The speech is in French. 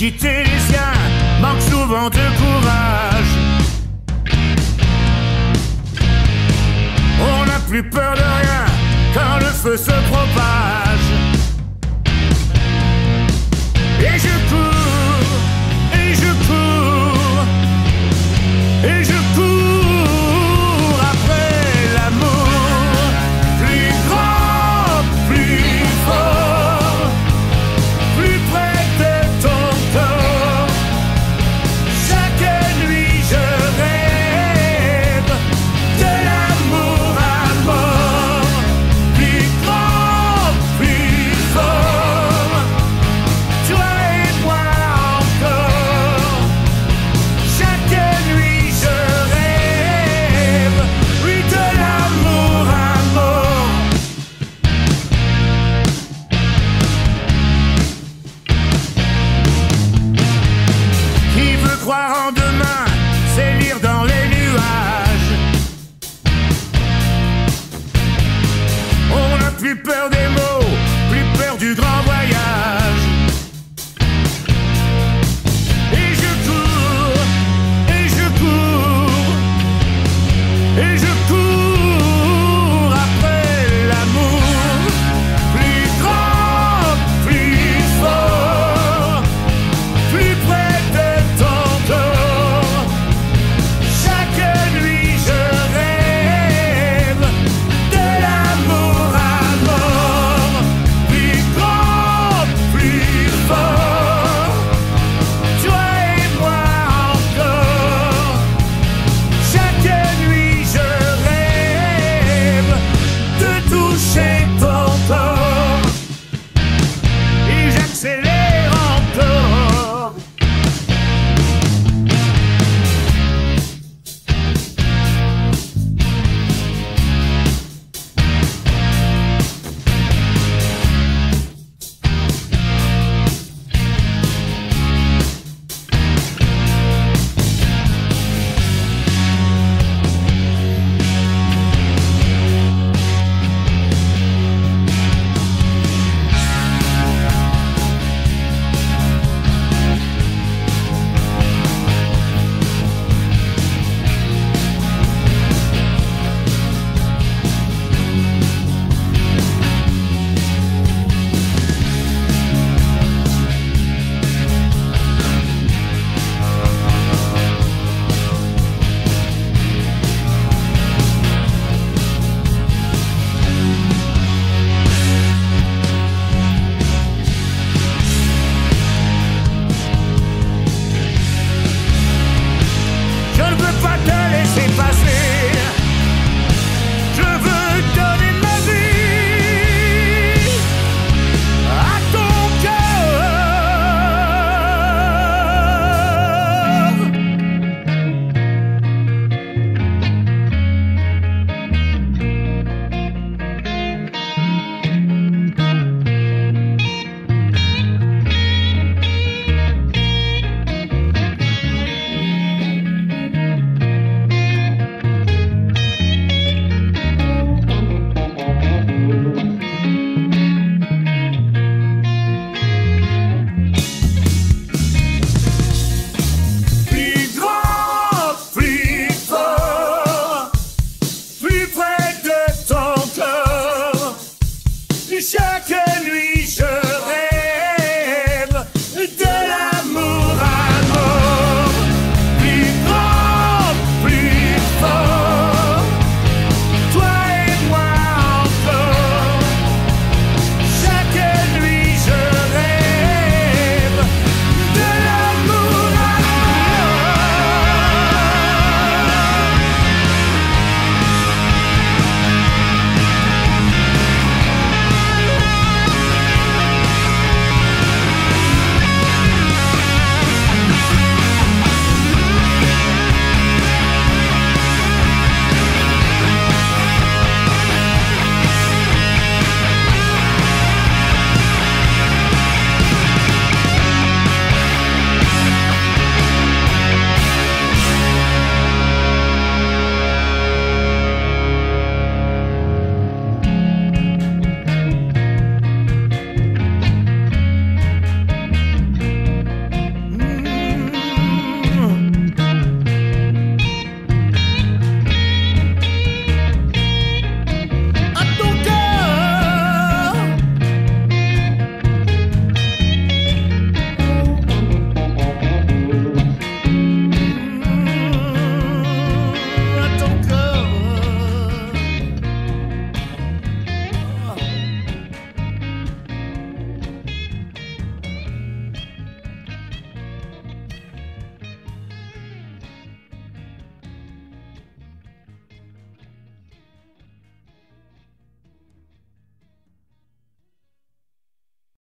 quitter les siens manque souvent de courage. On n'a plus peur de rien quand le feu se propage. Michelle!